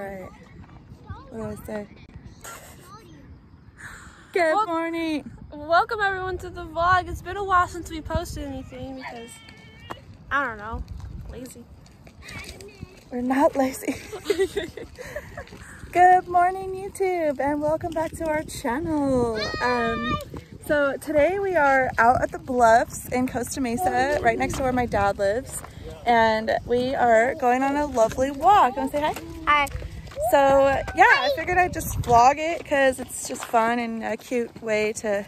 Alright. What do I say? Good Well- morning. Welcome everyone to the vlog. It's been a while since we posted anything because I don't know, lazy. We're not lazy. Good morning, YouTube, and welcome back to our channel. Um, so today we are out at the Bluffs in Costa Mesa, right next to where my dad lives, and we are going on a lovely walk. Want to say hi? Hi. So yeah, I figured I'd just vlog it because it's just fun and a cute way to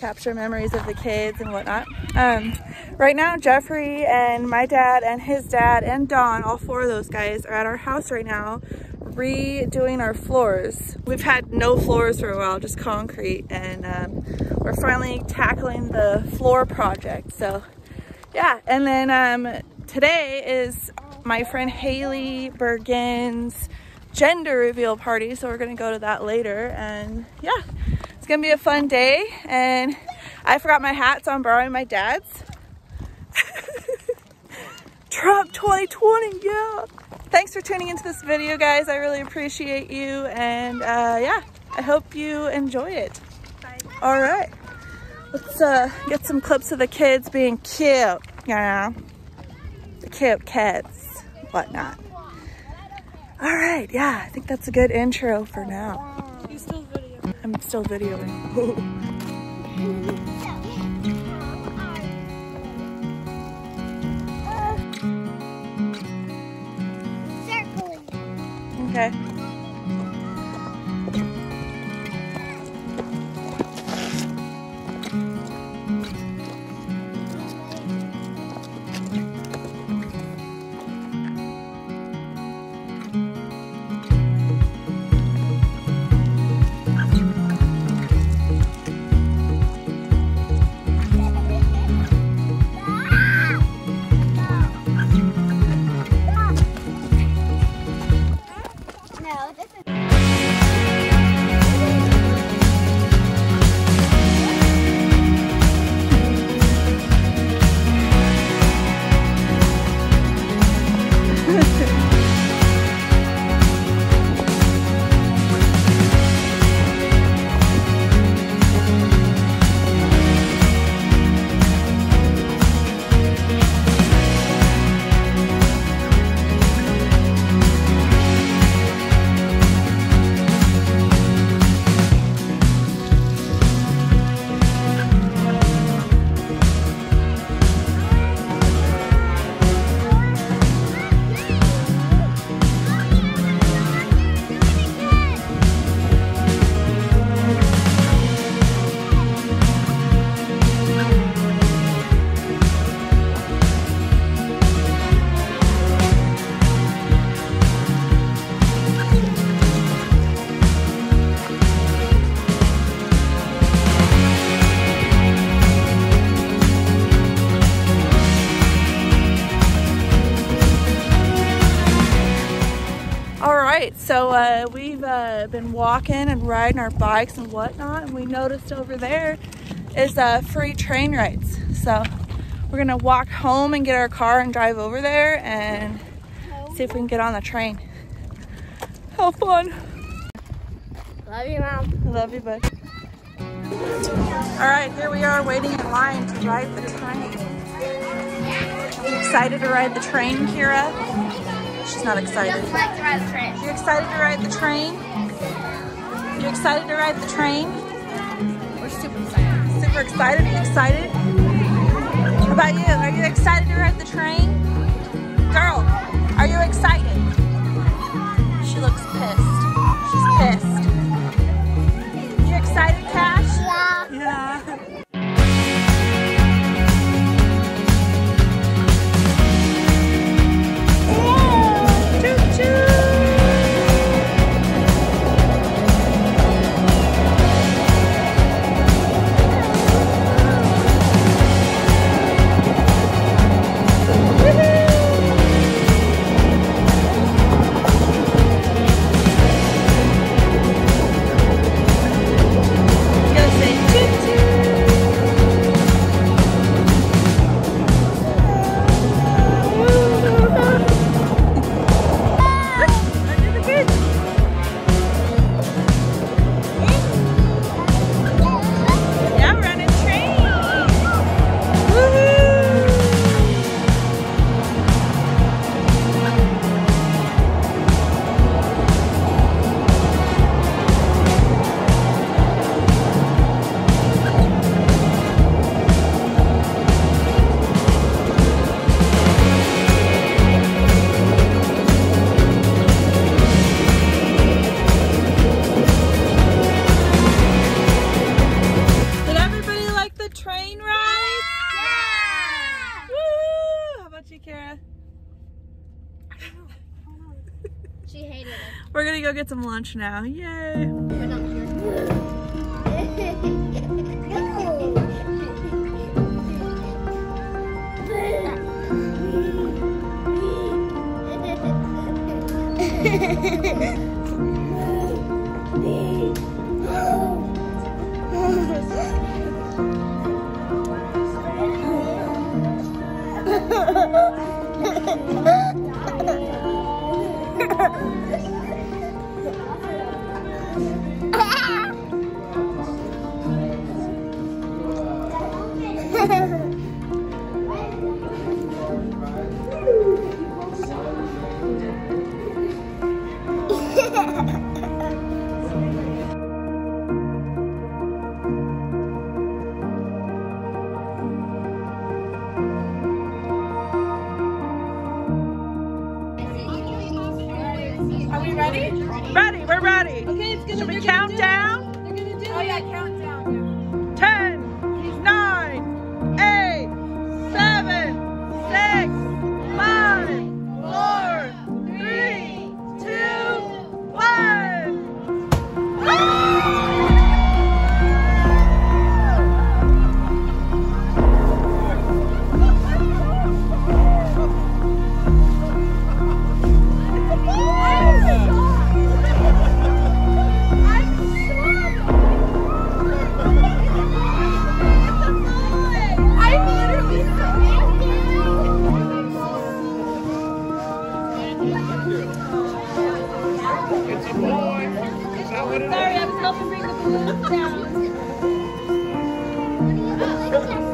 capture memories of the kids and whatnot. Um, right now, Jeffrey and my dad and his dad and Don, all four of those guys, are at our house right now redoing our floors. We've had no floors for a while, just concrete, and um, we're finally tackling the floor project. So yeah, and then um, today is my friend Haley Bergen's gender reveal party, so we're gonna go to that later. And yeah, it's gonna be a fun day. And I forgot my hat, so I'm borrowing my dad's. Trump 2020, yeah. Thanks for tuning into this video, guys. I really appreciate you, and uh, yeah, I hope you enjoy it. All right, let's uh, get some clips of the kids being cute, you know, the cute kids, whatnot. All right, yeah, I think that's a good intro for now. You still video. I'm still videoing. Okay. Right, so uh, we've uh, been walking and riding our bikes and whatnot, and we noticed over there is uh, free train rides. So we're gonna walk home and get our car and drive over there and see if we can get on the train. How fun! Love you, Mom. Love you, bud. All right, here we are waiting in line to ride the train. You excited to ride the train, Kira? Not excited. like to ride the train. You excited to ride the train? You excited to ride the train? We're super excited. Super excited? Are you excited? How about you? Are you excited to ride the train? Girl, are you excited? She looks pissed. We're gonna go get some lunch now. Yay. Are Sorry, I was helping bring the balloons down.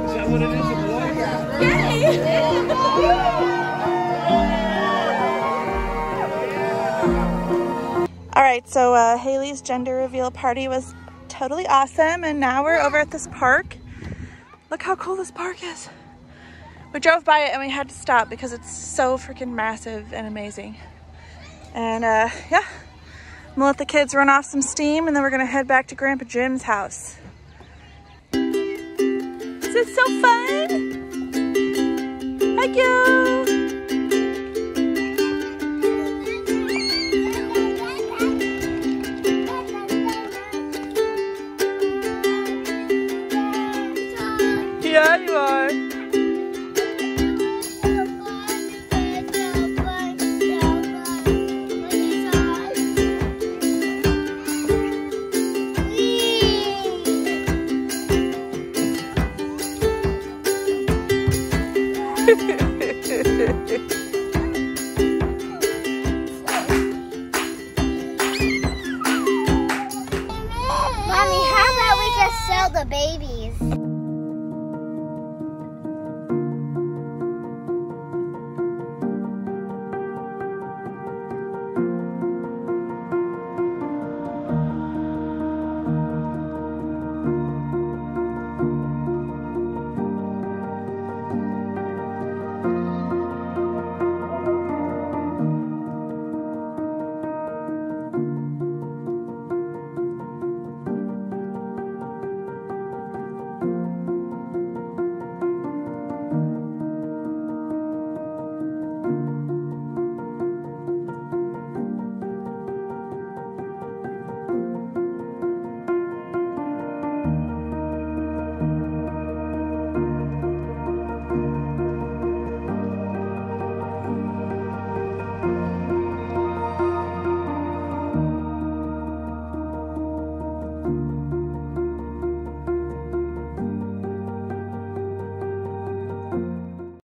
Is that what it is, a boy? All right, so uh, Haley's gender reveal party was totally awesome, and now we're over at this park. Look how cool this park is. We drove by it and we had to stop because it's so freaking massive and amazing. And uh, yeah, I'm gonna let the kids run off some steam and then we're gonna head back to Grandpa Jim's house. This is so fun. Thank you. Yeah, you are. Thank you.